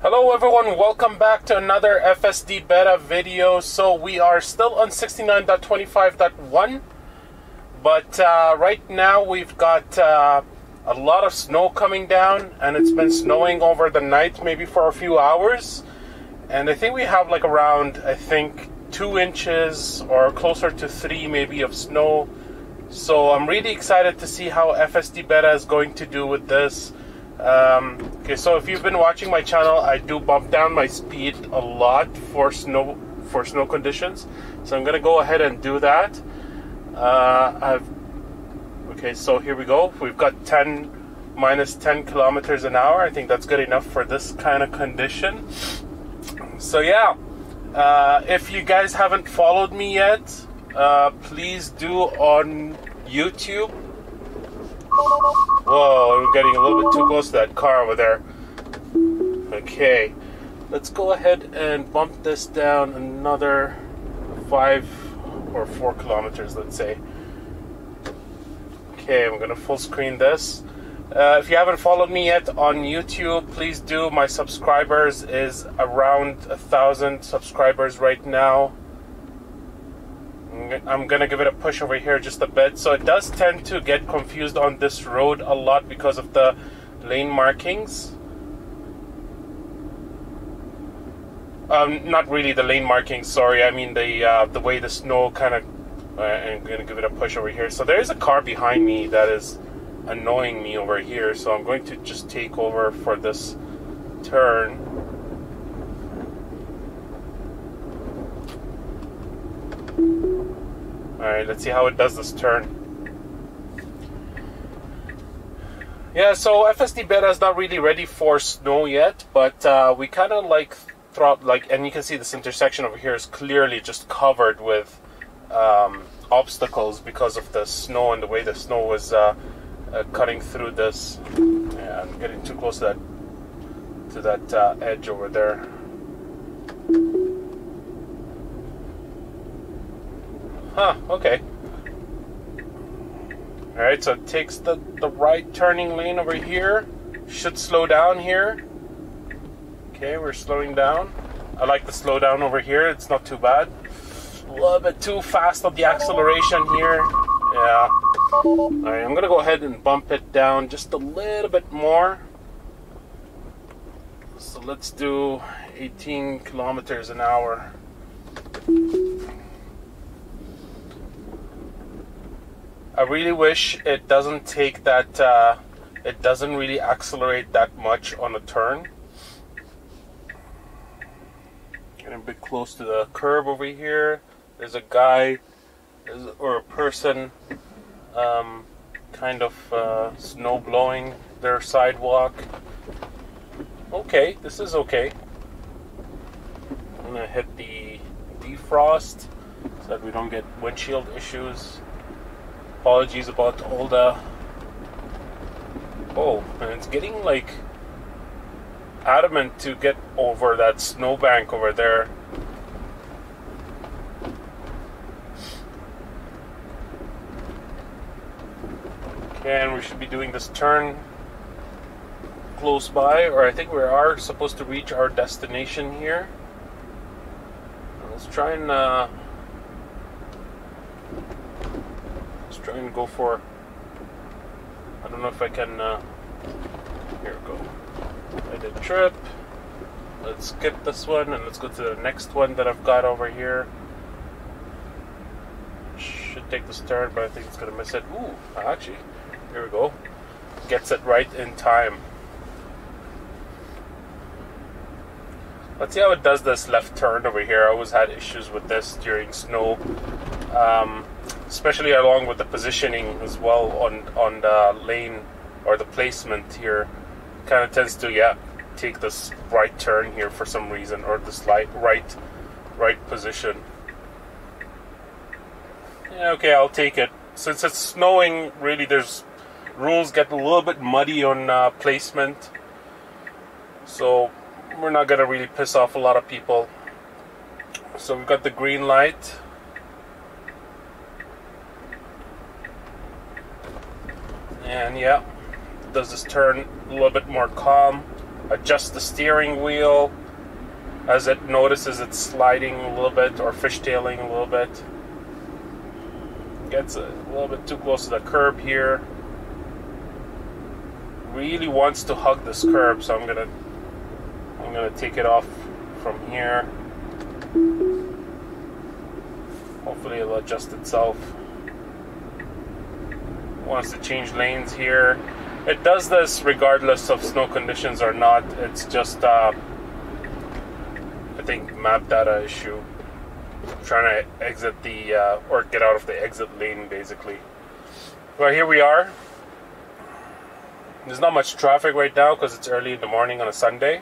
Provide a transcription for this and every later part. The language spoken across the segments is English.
Hello everyone, welcome back to another FSD beta video. So we are still on 69.25.1, but uh, right now we've got uh, a lot of snow coming down and it's been snowing over the night, maybe for a few hours. And I think we have like around, I think, two inches or closer to three maybe of snow. So I'm really excited to see how FSD beta is going to do with this. Um, okay, so if you've been watching my channel, I do bump down my speed a lot for snow for snow conditions. So I'm gonna go ahead and do that. Uh, I've okay, so here we go. We've got 10 minus 10 kilometers an hour. I think that's good enough for this kind of condition. So yeah, uh, if you guys haven't followed me yet, uh, please do on YouTube Whoa, we're getting a little bit too close to that car over there. Okay, let's go ahead and bump this down another five or four kilometers, let's say. Okay, I'm gonna full screen this. Uh, if you haven't followed me yet on YouTube, please do. My subscribers is around a thousand subscribers right now. I'm gonna give it a push over here just a bit. So it does tend to get confused on this road a lot because of the lane markings. Um, not really the lane markings. Sorry, I mean the uh, the way the snow kind of. Uh, I'm gonna give it a push over here. So there is a car behind me that is annoying me over here. So I'm going to just take over for this turn. Alright, let's see how it does this turn. Yeah, so FSD beta is not really ready for snow yet, but uh, we kind of like throughout, like, and you can see this intersection over here is clearly just covered with um, obstacles because of the snow and the way the snow was uh, uh, cutting through this. Yeah, I'm getting too close to that to that uh, edge over there. Huh, okay. Alright, so it takes the, the right turning lane over here. Should slow down here. Okay, we're slowing down. I like the slow down over here, it's not too bad. A little bit too fast on the acceleration here. Yeah. Alright, I'm gonna go ahead and bump it down just a little bit more. So let's do 18 kilometers an hour. I really wish it doesn't take that, uh, it doesn't really accelerate that much on a turn. Getting a bit close to the curb over here. There's a guy or a person um, kind of uh, snow blowing their sidewalk. Okay, this is okay. I'm gonna hit the defrost so that we don't get windshield issues apologies about all the. Oh, and it's getting like adamant to get over that snowbank over there. Okay, and we should be doing this turn close by, or I think we are supposed to reach our destination here. Let's try and. Uh, try and go for. I don't know if I can. Uh, here we go. I did trip. Let's skip this one and let's go to the next one that I've got over here. Should take this turn, but I think it's gonna miss it. Ooh, actually, here we go. Gets it right in time. Let's see how it does this left turn over here. I always had issues with this during snow. Um, especially along with the positioning as well on on the lane or the placement here kind of tends to yeah take this right turn here for some reason or this light right right position. Yeah okay I'll take it. Since it's snowing really there's rules get a little bit muddy on uh, placement. So we're not gonna really piss off a lot of people. So we've got the green light and yeah does this turn a little bit more calm adjust the steering wheel as it notices it's sliding a little bit or fishtailing a little bit. Gets a little bit too close to the curb here. Really wants to hug this curb, so I'm gonna I'm gonna take it off from here. Hopefully it'll adjust itself. Wants to change lanes here. It does this regardless of snow conditions or not. It's just uh, I think map data issue. I'm trying to exit the uh, or get out of the exit lane basically. Well, here we are. There's not much traffic right now because it's early in the morning on a Sunday.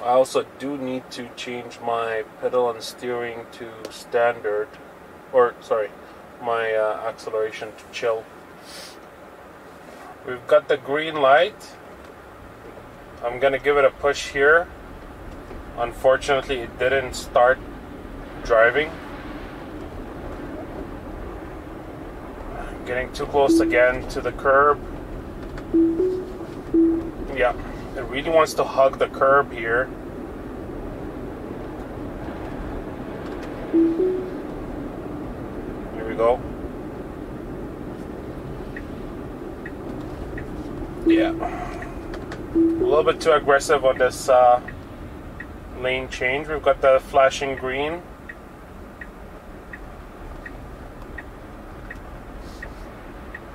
I also do need to change my pedal and steering to standard, or sorry, my uh, acceleration to chill. We've got the green light. I'm gonna give it a push here. Unfortunately, it didn't start driving. Getting too close again to the curb. Yeah. It really wants to hug the curb here. We go. Yeah. A little bit too aggressive on this uh, lane change. We've got the flashing green.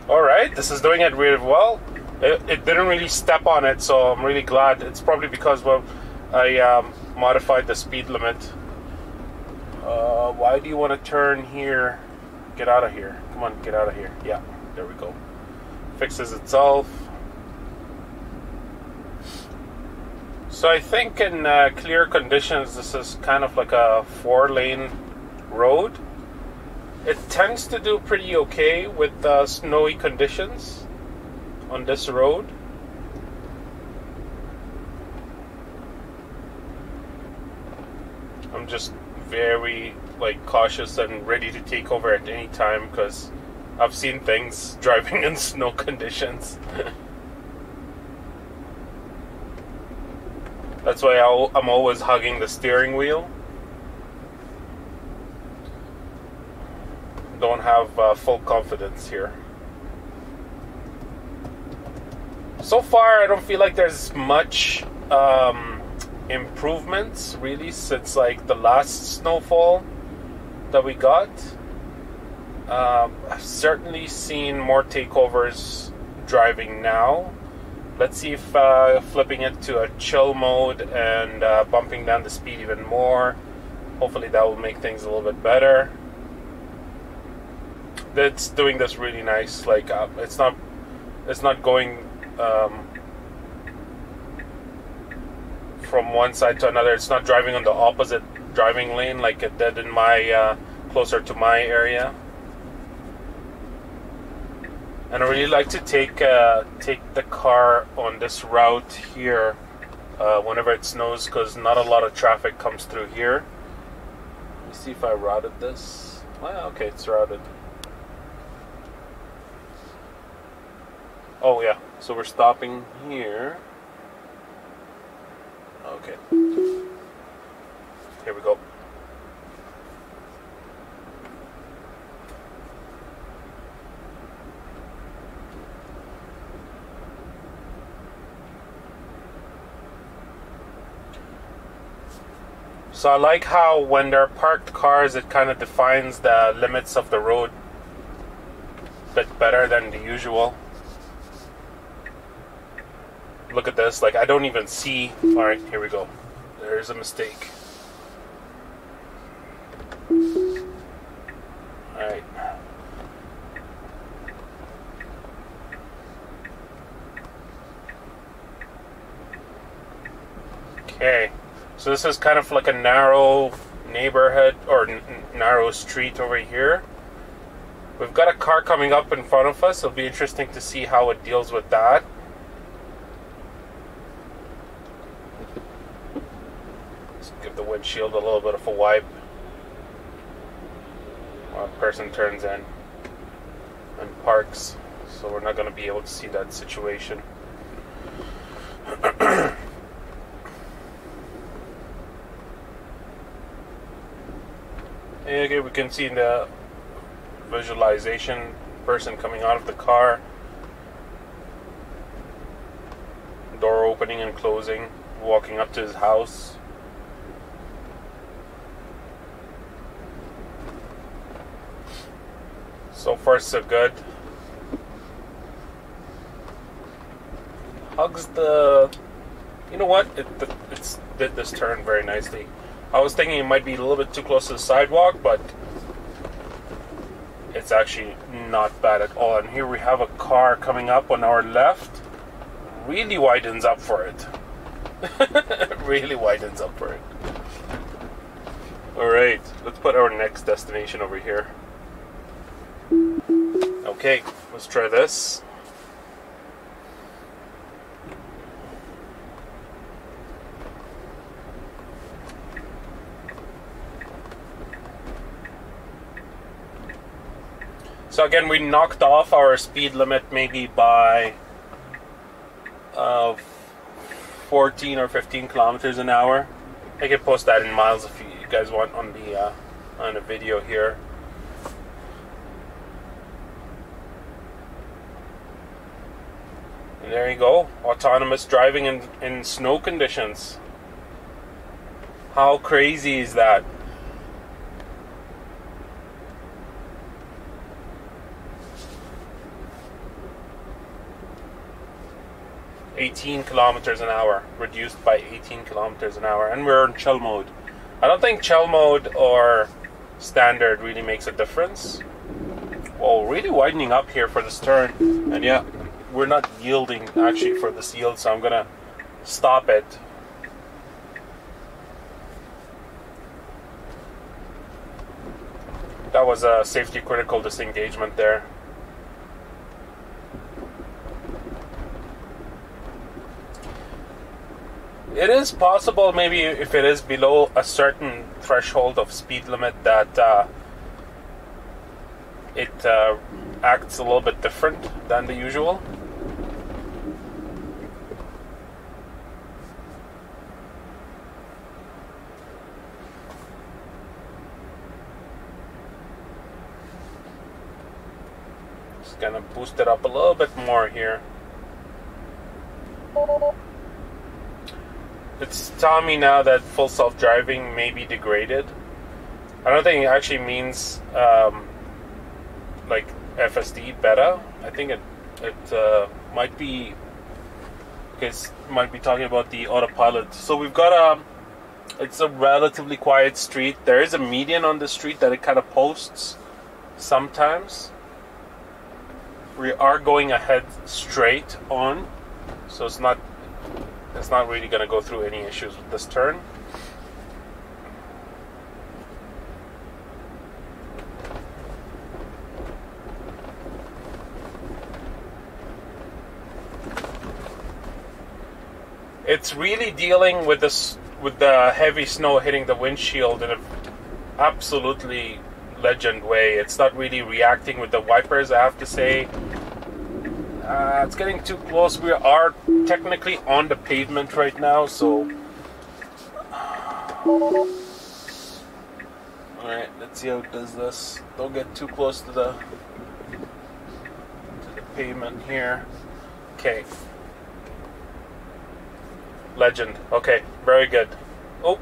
Alright, this is doing it really well it, it, didn't really step on it, so I'm really glad. It's probably because well, I um, modified the speed limit. Uh, why do you want to turn here? Get out of here. Come on, get out of here. Yeah, there we go. Fixes itself. So I think in uh, clear conditions, this is kind of like a four lane road. It tends to do pretty okay with uh, snowy conditions on this road. I'm just very like cautious and ready to take over at any time because I've seen things driving in snow conditions. That's why I'm always hugging the steering wheel. Don't have uh, full confidence here. so far, I don't feel like there's much um, improvements really since like the last snowfall that we got. Um, I've certainly seen more takeovers driving now. Let's see if uh, flipping it to a chill mode and uh, bumping down the speed even more. Hopefully, that will make things a little bit better. It's doing this really nice. Like uh, it's not, it's not going um, from one side to another. It's not driving on the opposite driving lane like it did in my uh, closer to my area. And I really like to take uh, take the car on this route here uh, whenever it snows because not a lot of traffic comes through here. Let me see if I routed this. Well, okay, it's routed. Oh yeah, so we're stopping here. Okay. Here we go. So I like how when there are parked cars, it kind of defines the limits of the road a bit better than the usual look at this. Like, I don't even see. Alright, here we go. There's a mistake. Alright. Okay. So this is kind of like a narrow neighborhood or narrow street over here. We've got a car coming up in front of us. It'll be interesting to see how it deals with that. windshield a little bit of a wipe. While a person turns in and parks so we're not going to be able to see that situation. Okay, we can see in the visualization person coming out of the car. Door opening and closing walking up to his house. So far, so good. Hugs the. You know what? It, it's did this turn very nicely. I was thinking it might be a little bit too close to the sidewalk, but it's actually not bad at all. And here we have a car coming up on our left. Really widens up for it. really widens up for it. Alright, let's put our next destination over here. Okay, let's try this. So again, we knocked off our speed limit maybe by uh, 14 or 15 kilometers an hour. I can post that in miles if you guys want on the uh, on the video here. There you go, autonomous driving in, in snow conditions. How crazy is that? 18 kilometers an hour, reduced by 18 kilometers an hour, and we're in chill mode. I don't think chill mode or standard really makes a difference. Well, really widening up here for this turn, and yeah, we're not yielding actually for this yield, so I'm gonna stop it. That was a safety critical disengagement there. it is possible, maybe if it is below a certain threshold of speed limit, that uh, it uh, acts a little bit different than the usual. Gonna boost it up a little bit more here. It's telling me now that full self driving may be degraded. I don't think it actually means um, like FSD beta. I think it it uh, might be because might be talking about the autopilot. So we've got a it's a relatively quiet street. There is a median on the street that it kind of posts sometimes. We are going ahead straight on, so it's not it's not really going to go through any issues with this turn. It's really dealing with this with the heavy snow hitting the windshield in an absolutely legend way. It's not really reacting with the wipers, I have to say. Uh, it's getting too close. We are technically on the pavement right now, so. Alright, let's see how it does this. Don't get too close to the, to the pavement here. Okay. Legend. Okay, very good. Oh,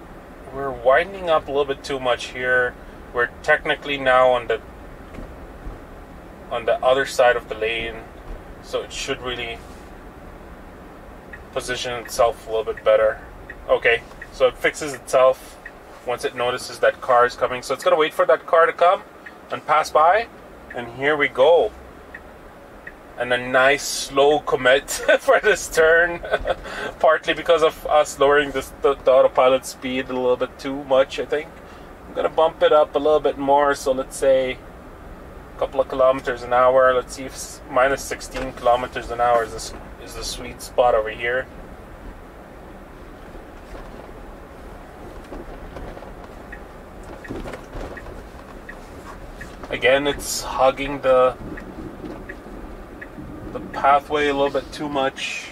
we're winding up a little bit too much here. We're technically now on the on the other side of the lane so it should really position itself a little bit better. Okay, so it fixes itself once it notices that car is coming. So it's gonna wait for that car to come and pass by, and here we go. And a nice slow commit for this turn, partly because of us lowering this, the, the autopilot speed a little bit too much, I think. I'm gonna bump it up a little bit more, so let's say couple of kilometers an hour. Let's see if minus 16 kilometers an hour is the, is the sweet spot over here. Again, it's hugging the the pathway a little bit too much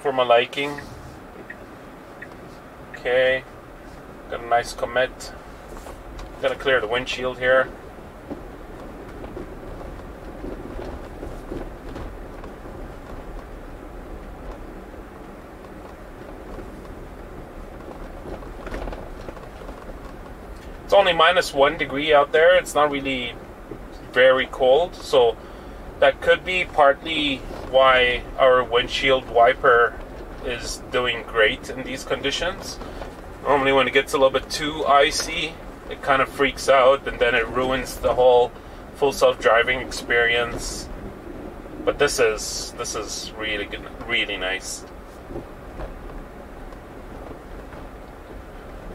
for my liking. Okay, got a nice commit. gonna clear the windshield here. It's only minus one degree out there. It's not really very cold, so that could be partly why our windshield wiper is doing great in these conditions. Normally, when it gets a little bit too icy, it kind of freaks out and then it ruins the whole full self-driving experience. But this is this is really good, really nice.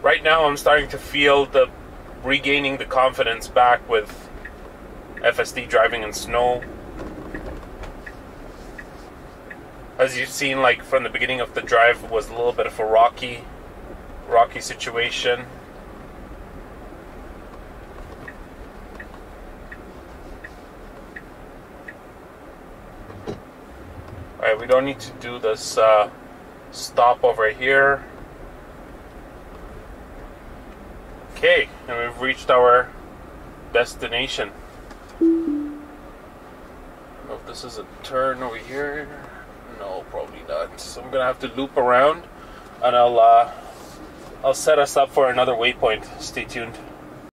Right now, I'm starting to feel the regaining the confidence back with FSD driving in snow. As you've seen, like from the beginning of the drive, was a little bit of a rocky, rocky situation. We don't need to do this uh, stop over here. Okay, and we've reached our destination. If this is a turn over here. No, probably not. So I'm gonna have to loop around, and I'll uh, I'll set us up for another waypoint. Stay tuned.